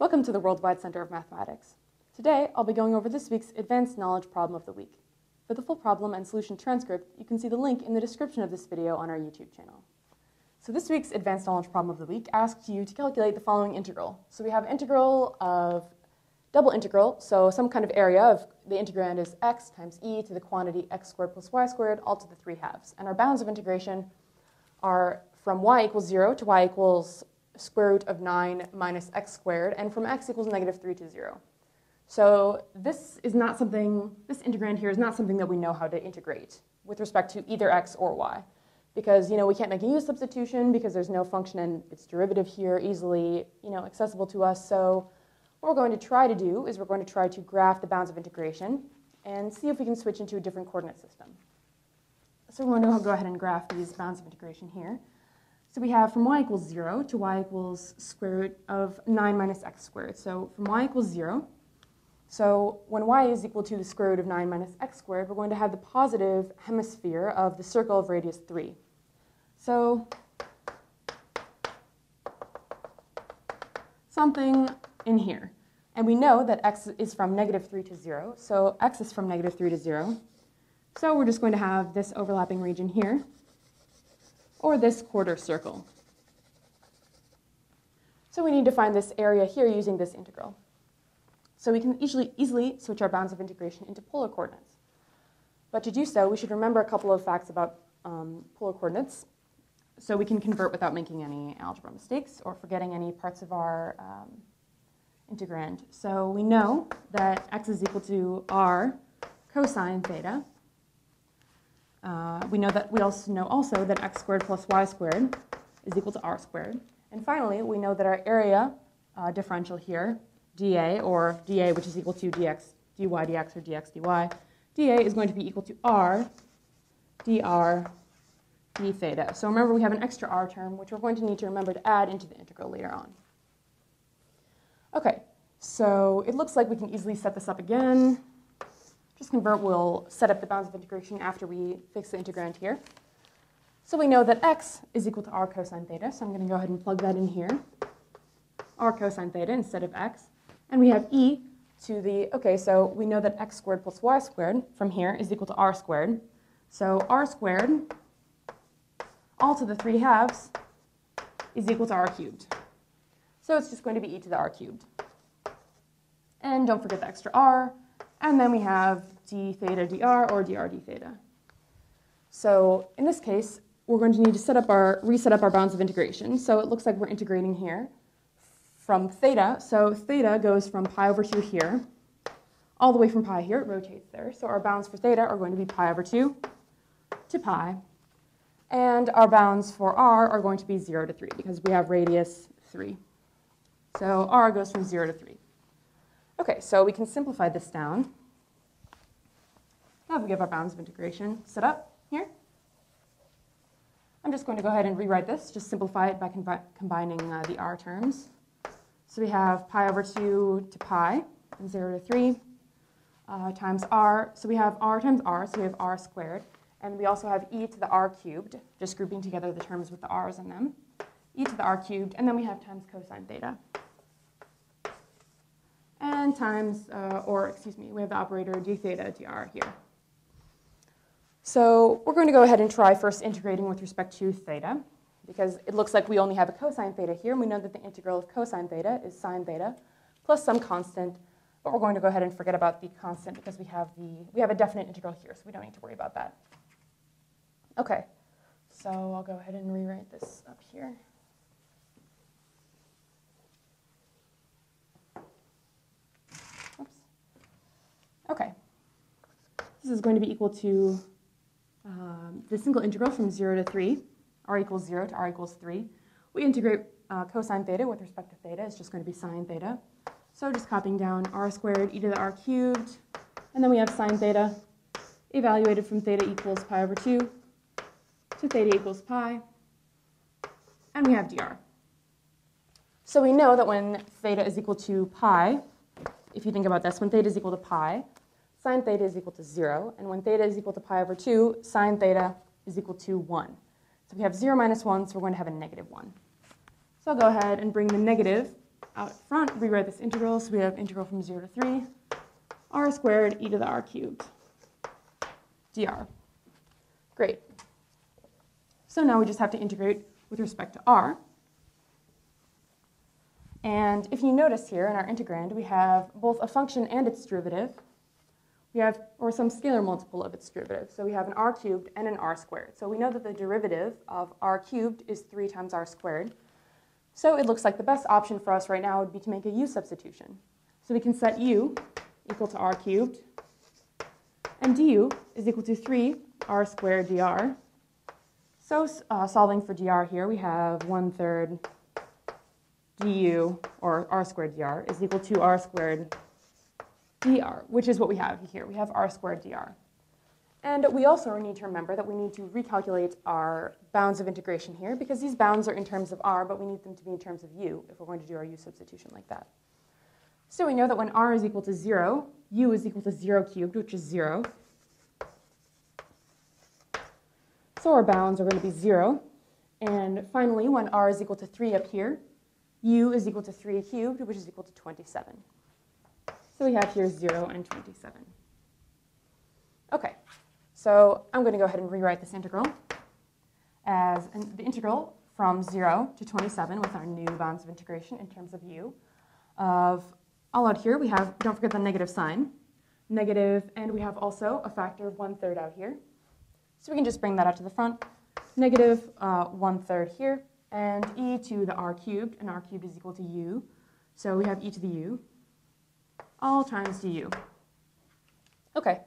Welcome to the Worldwide Center of Mathematics. Today, I'll be going over this week's Advanced Knowledge Problem of the Week. For the full problem and solution transcript, you can see the link in the description of this video on our YouTube channel. So this week's Advanced Knowledge Problem of the Week asks you to calculate the following integral. So we have integral of double integral, so some kind of area of the integrand is x times e to the quantity x squared plus y squared, all to the 3 halves. And our bounds of integration are from y equals 0 to y equals square root of 9 minus x squared, and from x equals negative 3 to 0. So this is not something, this integrand here is not something that we know how to integrate with respect to either x or y. Because, you know, we can't make a u substitution because there's no function and its derivative here easily, you know, accessible to us. So what we're going to try to do is we're going to try to graph the bounds of integration and see if we can switch into a different coordinate system. So we're going to go ahead and graph these bounds of integration here. So we have from y equals 0 to y equals square root of 9 minus x squared. So from y equals 0, so when y is equal to the square root of 9 minus x squared, we're going to have the positive hemisphere of the circle of radius 3. So something in here. And we know that x is from negative 3 to 0. So x is from negative 3 to 0. So we're just going to have this overlapping region here or this quarter circle. So we need to find this area here using this integral. So we can easily, easily switch our bounds of integration into polar coordinates. But to do so, we should remember a couple of facts about um, polar coordinates so we can convert without making any algebra mistakes or forgetting any parts of our um, integrand. So we know that x is equal to r cosine theta, uh, we know that we also know also that x squared plus y squared is equal to r squared. And finally, we know that our area uh, differential here, dA, or dA, which is equal to dx, dy dx, or dx dy, dA is going to be equal to r dr d theta. So remember, we have an extra r term, which we're going to need to remember to add into the integral later on. Okay, so it looks like we can easily set this up again. Just convert will set up the bounds of integration after we fix the integrand here. So we know that x is equal to r cosine theta, so I'm going to go ahead and plug that in here. r cosine theta instead of x. And we have e to the, okay, so we know that x squared plus y squared from here is equal to r squared. So r squared, all to the 3 halves, is equal to r cubed. So it's just going to be e to the r cubed. And don't forget the extra r, and then we have d theta dr or dr d theta. So in this case, we're going to need to set up our, reset up our bounds of integration. So it looks like we're integrating here from theta. So theta goes from pi over 2 here, all the way from pi here. It rotates there. So our bounds for theta are going to be pi over 2 to pi. And our bounds for r are going to be 0 to 3 because we have radius 3. So r goes from 0 to 3. Okay, so we can simplify this down. Now we have our bounds of integration set up here. I'm just going to go ahead and rewrite this, just simplify it by combining uh, the r terms. So we have pi over 2 to pi, from 0 to 3, uh, times r. So we have r times r, so we have r squared. And we also have e to the r cubed, just grouping together the terms with the r's in them. e to the r cubed, and then we have times cosine theta times, uh, or excuse me, we have the operator d theta dr here. So we're going to go ahead and try first integrating with respect to theta, because it looks like we only have a cosine theta here, and we know that the integral of cosine theta is sine theta plus some constant, but we're going to go ahead and forget about the constant because we have, the, we have a definite integral here, so we don't need to worry about that. Okay, so I'll go ahead and rewrite this up here. Okay. This is going to be equal to um, the single integral from 0 to 3, r equals 0 to r equals 3. We integrate uh, cosine theta with respect to theta. It's just going to be sine theta. So just copying down r squared e to the r cubed. And then we have sine theta evaluated from theta equals pi over 2 to theta equals pi. And we have dr. So we know that when theta is equal to pi, if you think about this, when theta is equal to pi, sine theta is equal to 0. And when theta is equal to pi over 2, sine theta is equal to 1. So we have 0 minus 1, so we're going to have a negative 1. So I'll go ahead and bring the negative out front, rewrite this integral. So we have integral from 0 to 3, r squared e to the r cubed dr. Great. So now we just have to integrate with respect to r. And if you notice here in our integrand, we have both a function and its derivative. We have, or some scalar multiple of its derivative. So we have an r cubed and an r squared. So we know that the derivative of r cubed is 3 times r squared. So it looks like the best option for us right now would be to make a u substitution. So we can set u equal to r cubed, and du is equal to 3 r squared dr. So uh, solving for dr here, we have 1 third du, or r squared dr, is equal to r squared dr, which is what we have here. We have r squared dr. And we also need to remember that we need to recalculate our bounds of integration here because these bounds are in terms of r, but we need them to be in terms of u if we're going to do our u substitution like that. So we know that when r is equal to 0, u is equal to 0 cubed, which is 0. So our bounds are going to be 0. And finally, when r is equal to 3 up here, u is equal to 3 cubed, which is equal to 27. So we have here 0 and 27. Okay, so I'm going to go ahead and rewrite this integral as an, the integral from 0 to 27 with our new bounds of integration in terms of u of all out here we have, don't forget the negative sign, negative, and we have also a factor of 1 third out here. So we can just bring that out to the front. Negative uh, 1 third here, and e to the r cubed, and r cubed is equal to u. So we have e to the u, all times du. Okay,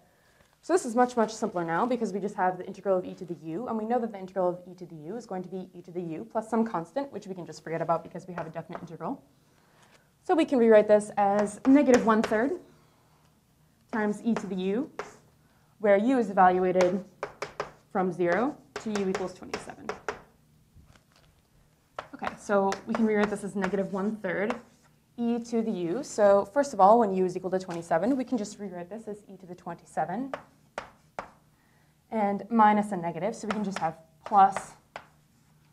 so this is much, much simpler now because we just have the integral of e to the u, and we know that the integral of e to the u is going to be e to the u plus some constant, which we can just forget about because we have a definite integral. So we can rewrite this as negative one-third times e to the u, where u is evaluated from 0 to u equals 27. Okay, so we can rewrite this as negative one-third e to the u. So first of all, when u is equal to 27, we can just rewrite this as e to the 27 and minus a negative. So we can just have plus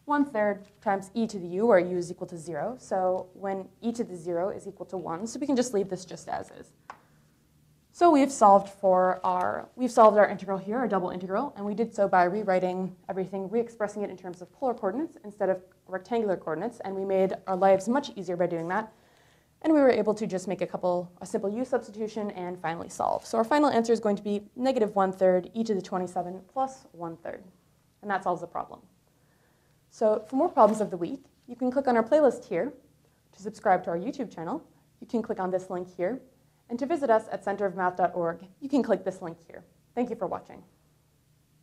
1 third times e to the u, where u is equal to 0. So when e to the 0 is equal to 1, so we can just leave this just as is. So we've solved for our, we've solved our integral here, our double integral, and we did so by rewriting everything, re-expressing it in terms of polar coordinates instead of rectangular coordinates, and we made our lives much easier by doing that. And we were able to just make a couple, a simple u substitution and finally solve. So our final answer is going to be negative one third e to the 27 plus one third. And that solves the problem. So for more problems of the week, you can click on our playlist here to subscribe to our YouTube channel. You can click on this link here. And to visit us at centerofmath.org, you can click this link here. Thank you for watching.